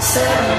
Seven.